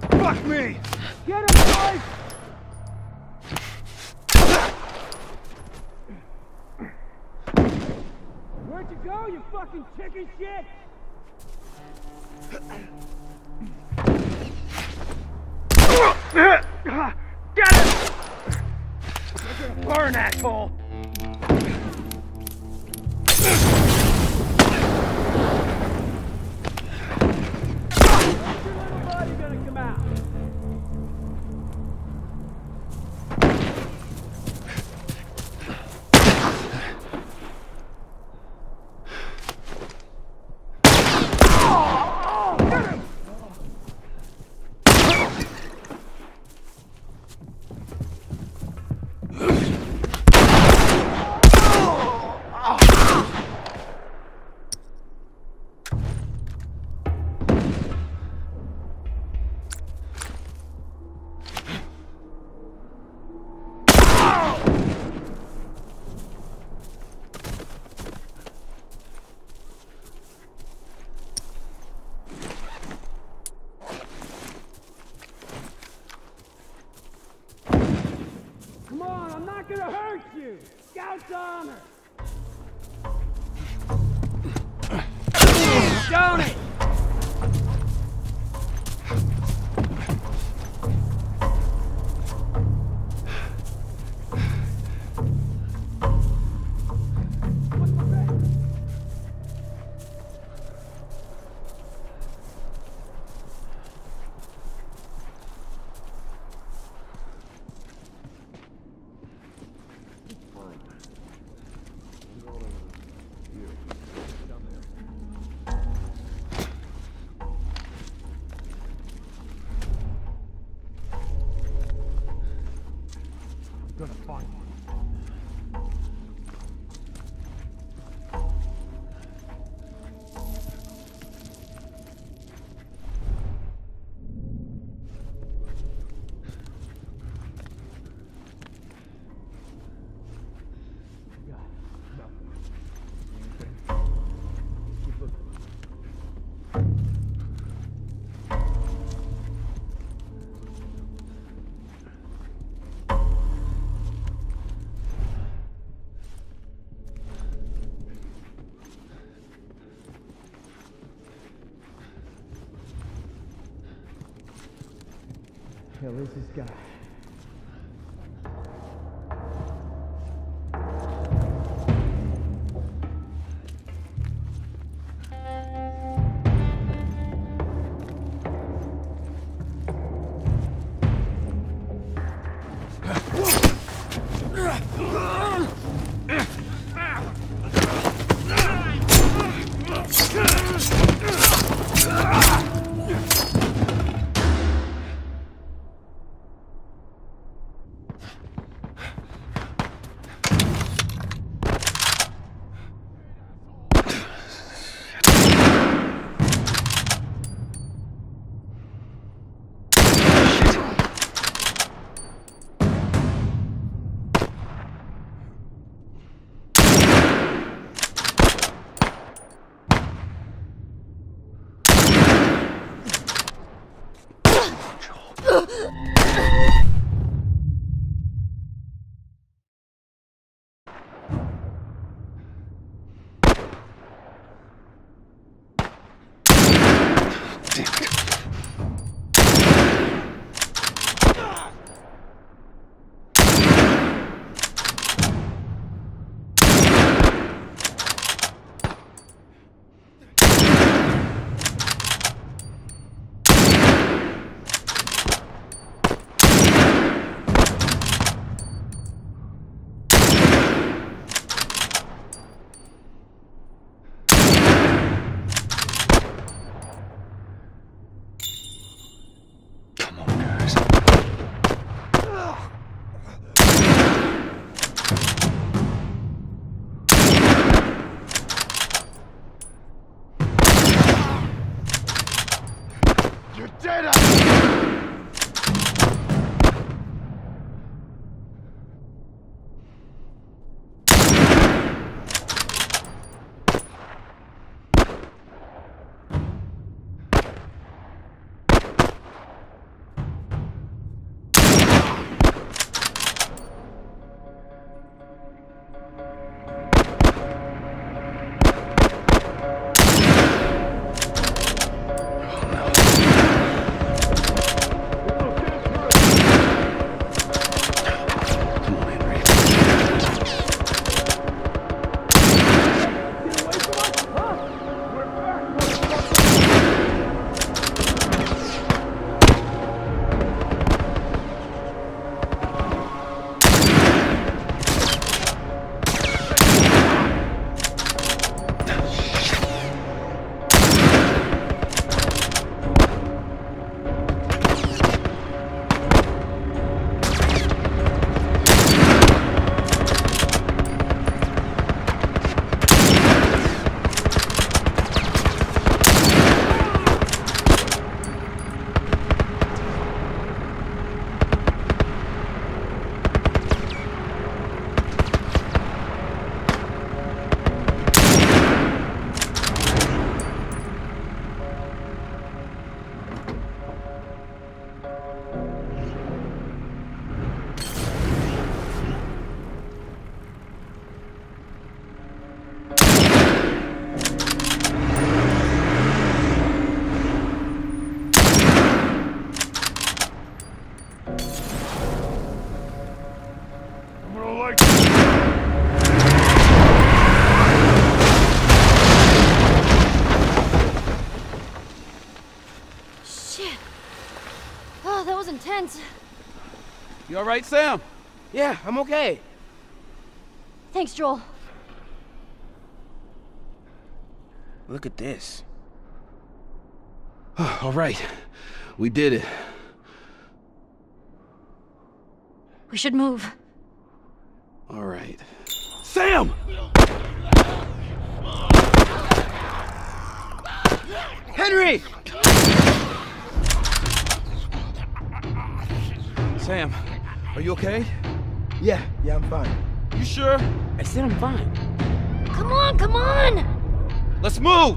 Fuck me! Get him, boys! Where'd you go, you fucking chicken shit? Get it! You're gonna burn, asshole! You! Scout's honor! Down Hell is this guy? Dead right, Sam? Yeah, I'm okay. Thanks, Joel. Look at this. all right. We did it. We should move. All right. Sam! Henry! Sam, are you okay? Yeah, yeah, I'm fine. You sure? I said I'm fine. Come on, come on! Let's move!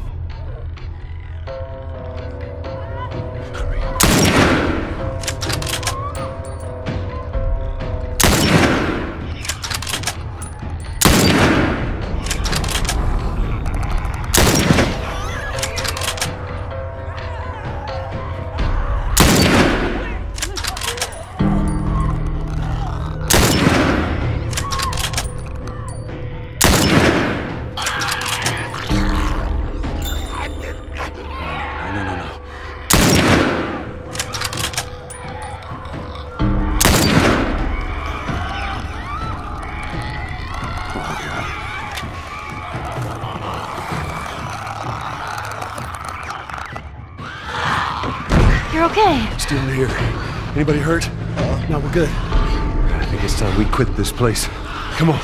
Still here. Anybody hurt? No, we're good. I think it's time we quit this place. Come on.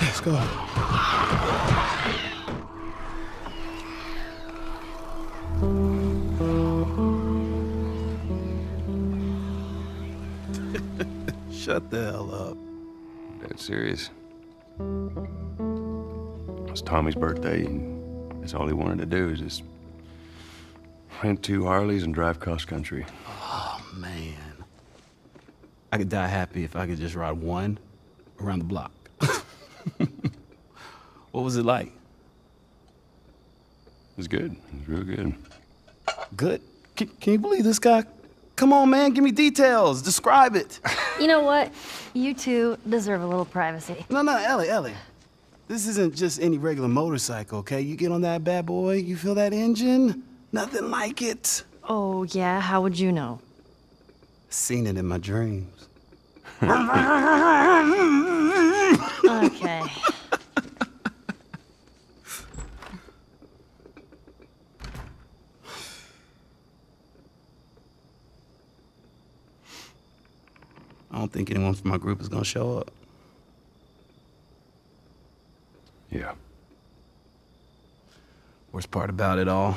Let's go. Shut the hell up. Dead serious. It's Tommy's birthday, and that's all he wanted to do is just rent two Harleys and drive cross country. Oh, man. I could die happy if I could just ride one around the block. what was it like? It was good. It was real good. Good. Can, can you believe this guy? Come on, man, give me details. Describe it. You know what? You two deserve a little privacy. No, no, Ellie, Ellie. This isn't just any regular motorcycle, okay? You get on that bad boy, you feel that engine? Nothing like it. Oh, yeah? How would you know? Seen it in my dreams. Okay. I don't think anyone from my group is gonna show up. Yeah. Worst part about it all,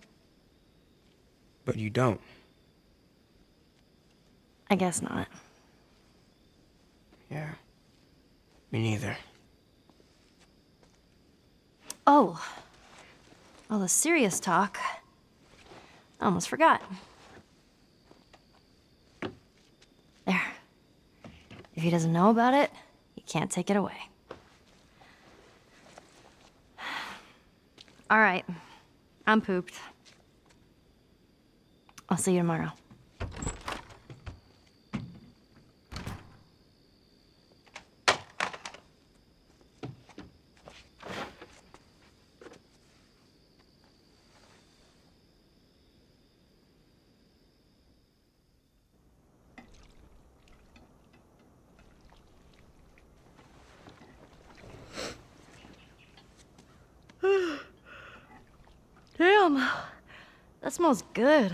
But you don't. I guess not. Yeah. Me neither. Oh. All the serious talk. I almost forgot. There. If he doesn't know about it, he can't take it away. All right. I'm pooped. I'll see you tomorrow. Damn. That smells good.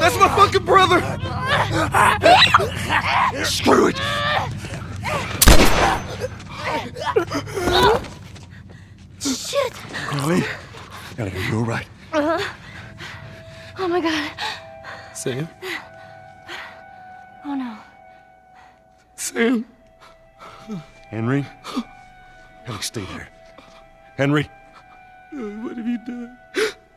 That's my fucking brother! Screw it! Shit! Ellie? Ellie, are you alright? Uh-huh. Oh my god. Sam? Oh no. Sam? Henry? Ellie, stay there. Henry? What have you done?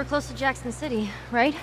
We're close to Jackson City, right?